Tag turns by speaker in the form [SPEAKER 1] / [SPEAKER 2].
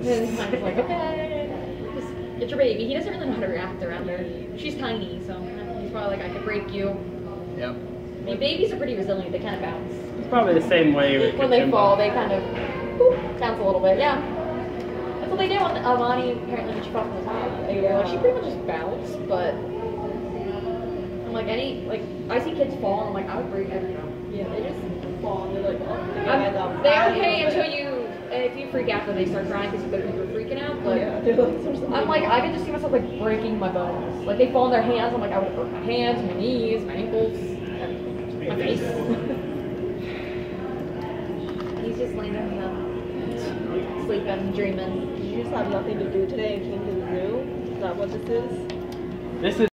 [SPEAKER 1] And I'm like, okay, just get your baby. He doesn't really know how to react around her. She's tiny, so he's probably like, I could break you.
[SPEAKER 2] Yep.
[SPEAKER 1] I mean, babies are pretty resilient. They kind of bounce.
[SPEAKER 2] It's probably the same way with
[SPEAKER 1] When they fall, they kind of whoop, bounce a little bit. Yeah. That's what they did when Amani apparently when she fell from the top. They were like, she pretty much just bounced, but I'm like any like I see kids fall and I'm like I would break every
[SPEAKER 3] Yeah, they just fall and they're like, oh, the
[SPEAKER 1] I'm, they're okay until you if you freak out, then they start crying because you think you're freaking out. But
[SPEAKER 3] Yeah, like,
[SPEAKER 1] I'm like, I can just see myself like breaking my bones. Like they fall on their hands. I'm like, I would hurt my hands, my knees, my ankles, my face. He's just laying there, sleeping, dreaming.
[SPEAKER 3] You just have nothing to do today and came to the zoo. Is that what this is?
[SPEAKER 2] This is